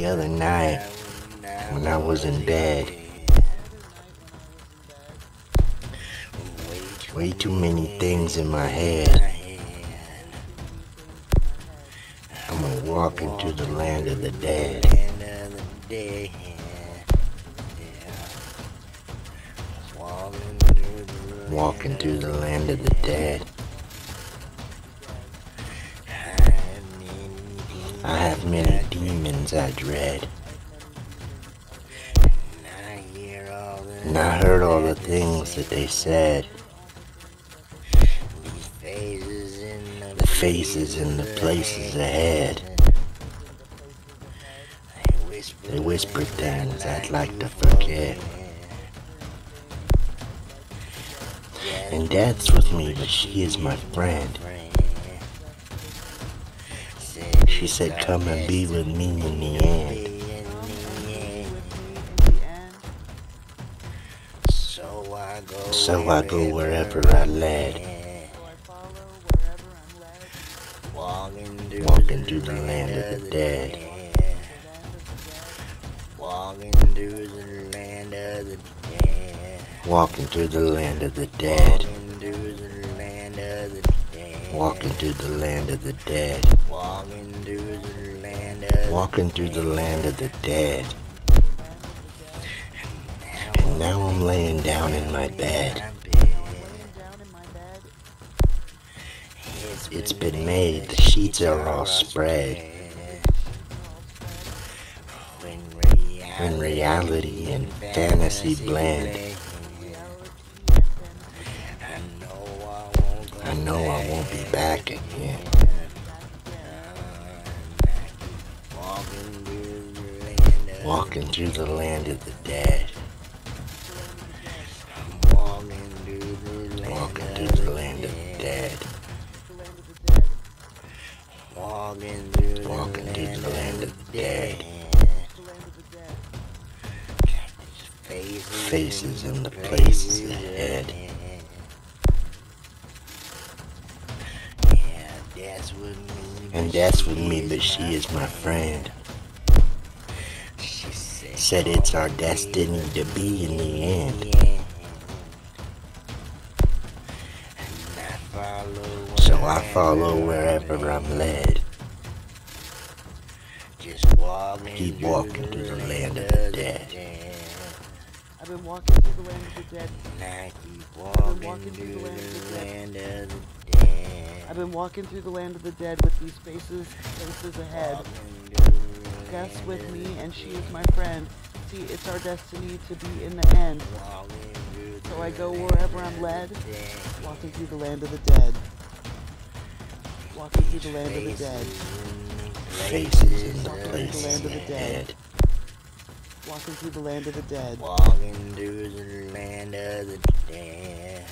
the other night when I was in bed. Way too many things in my head. I'm gonna walk into the land of the dead. Walking through the land of the dead. I have many demons I dread. And I heard all the things that they said. The faces in the places ahead. They whispered things I'd like to forget. And Dad's with me, but she is my friend. She said, Come and be with me in the end. So I go wherever I led. Walking through the land of the dead. Walking through the land of the dead. Walking through the land of the dead. Walking through the land of the dead. Walking Walking through the land of the dead. And now I'm laying down in my bed. It's been made, the sheets are all spread. When reality and fantasy blend, I know I won't be back again. Walking through the land of the dead. Walking through the land of the dead. Walking through Walking through the land of the dead. Faces in the places ahead. Yeah, that's with me. And that's with me, but she is my friend. Said, it's our destiny to be in the end. yeah. I So I follow wherever I'm led. Just walking Keep walking through the land of the dead. I've been walking through the land of the dead. I keep walking through through the land of the the land of the dead. I've been walking through the land of the dead with these faces, faces ahead. Walking through the Guess land with me, and she is my friend. See, it's our destiny to be in the end. So I go wherever I'm led, walking through the land of the dead. Walking through the land of the dead. Faces in the Walking through the places land of the dead. Walking through the land of the dead. Walking through the land of the dead.